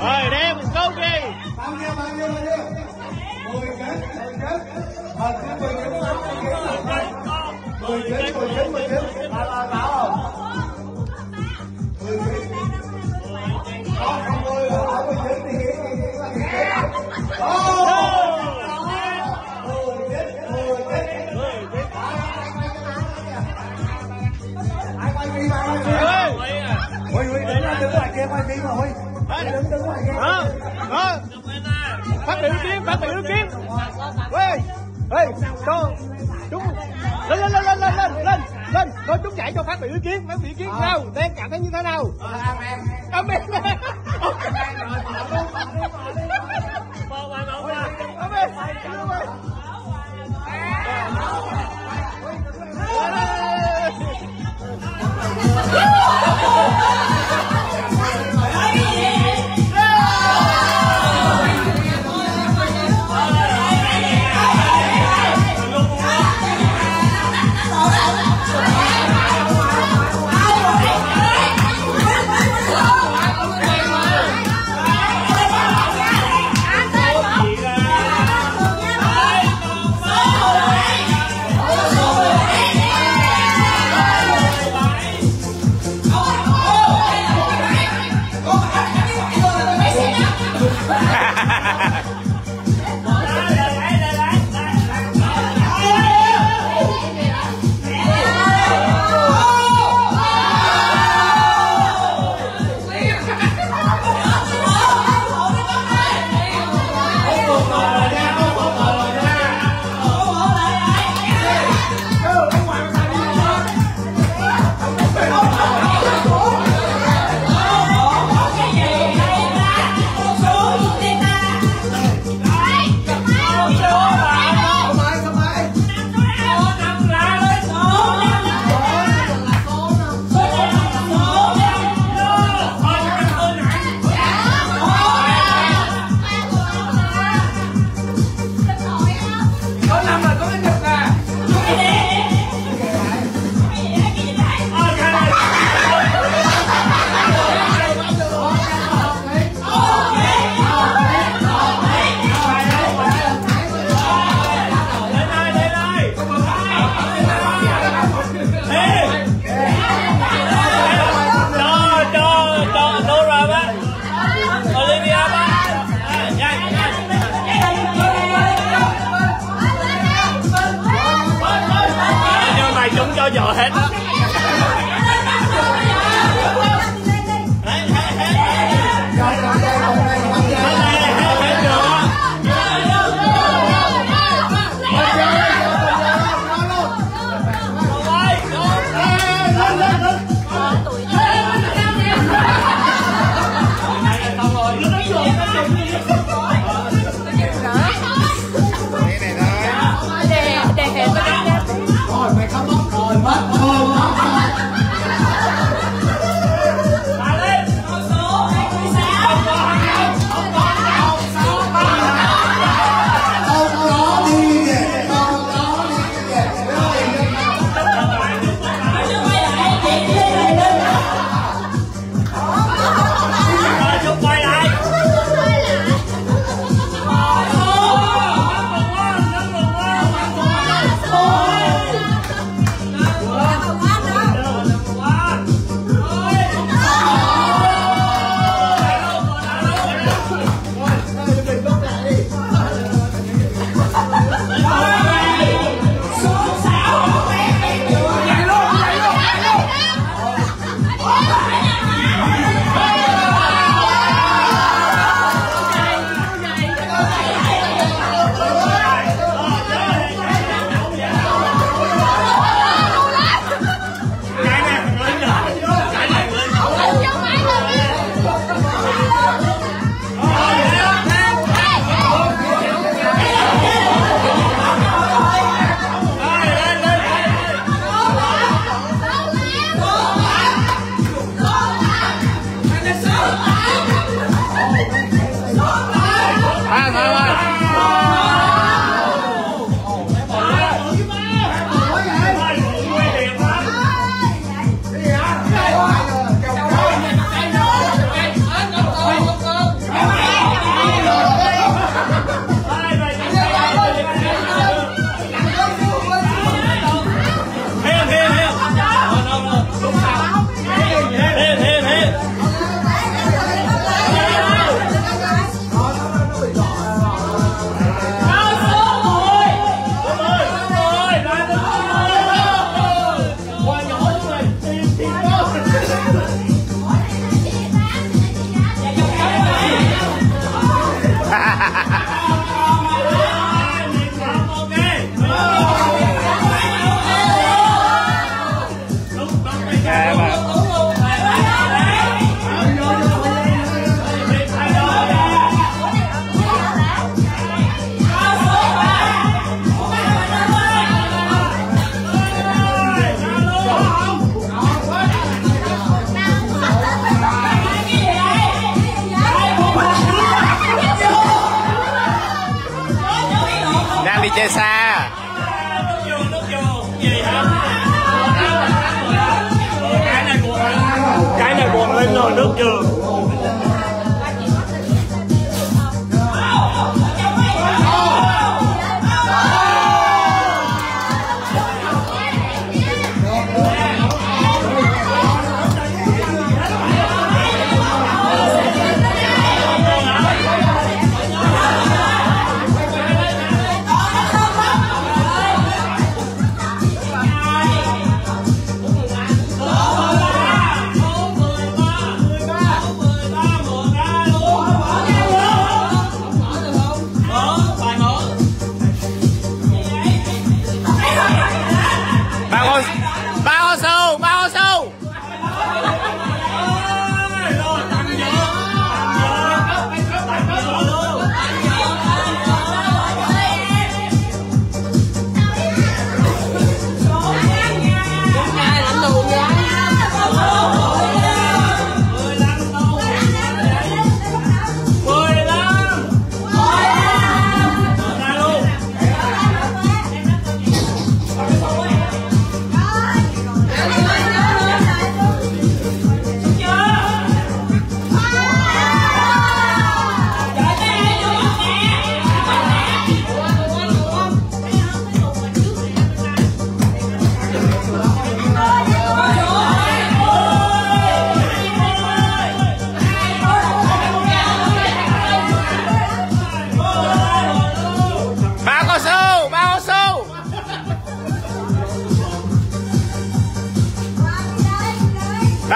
rồi, đem một câu đi. Bao nhiêu bao nhiêu bao nhiêu? Mười chín mười chín mười chín mười mười mà Huy đứng đứng ngoài kia đó đó phát biểu kiến phát biểu kiến. Ê ê cho chúng lên lên lên lên lên lên lên. Lên cho chúng giải cho phát biểu ý kiến phát biểu ý kiến sao đang cảm thấy như thế nào? Âm em âm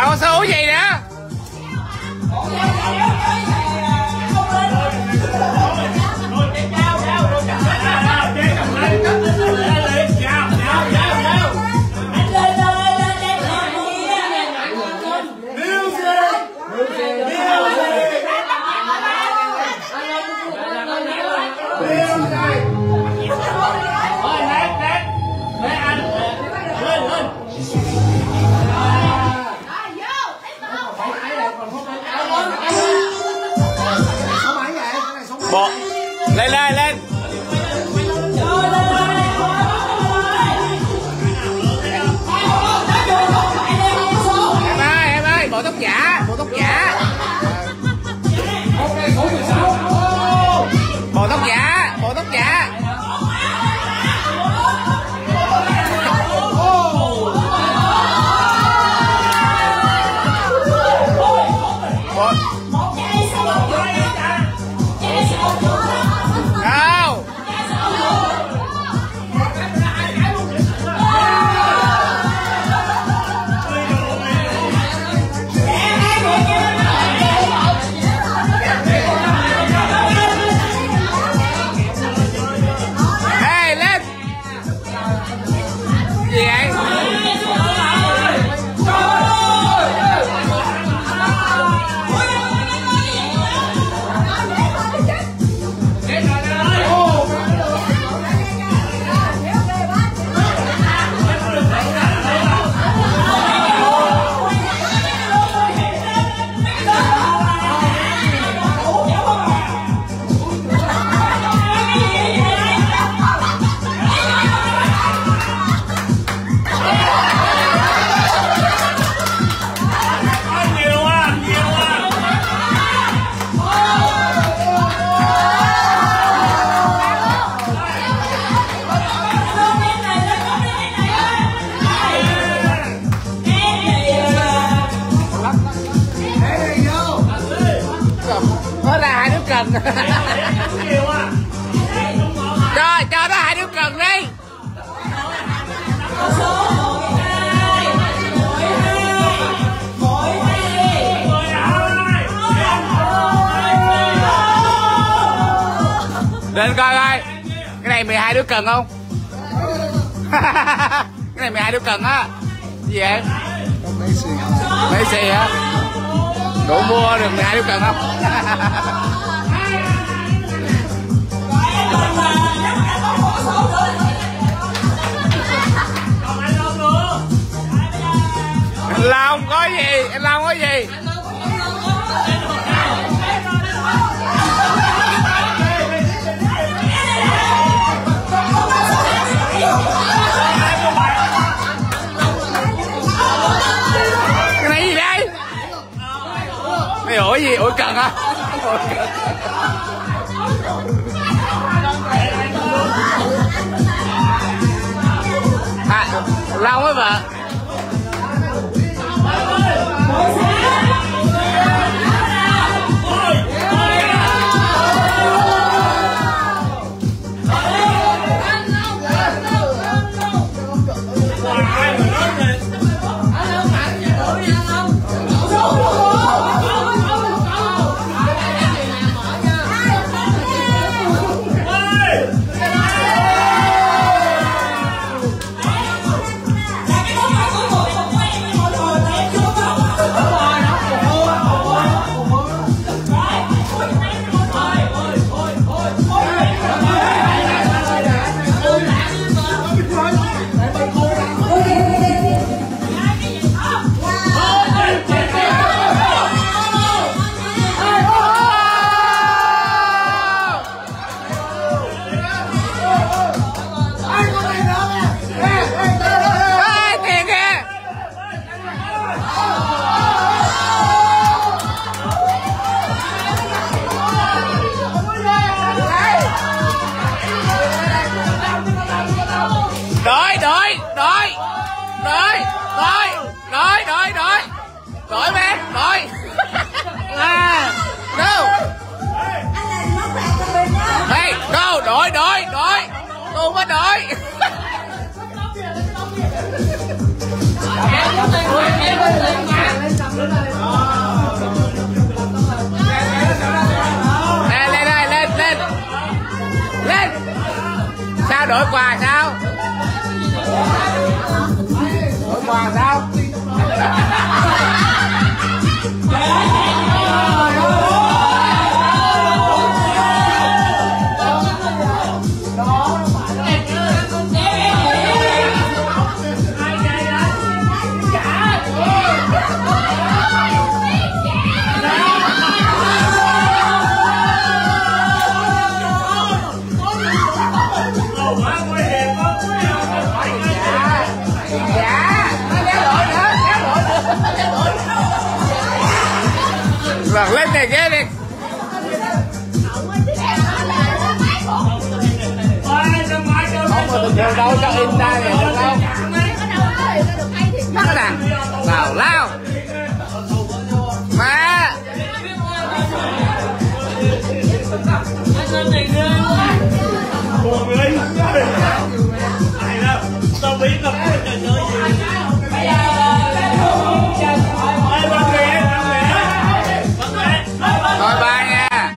I was oh yeah. này 12 đứa cần không? Cái này 12 đứa cần á. Gì vậy? Mấy xì hả? Đủ mua được 12 đứa cần không? à, lâu quá vợ Ủa mà đợi Lên lên lên lên lên. Lên. Sao đổi quà sao? Đổi quà sao? Não, não, não.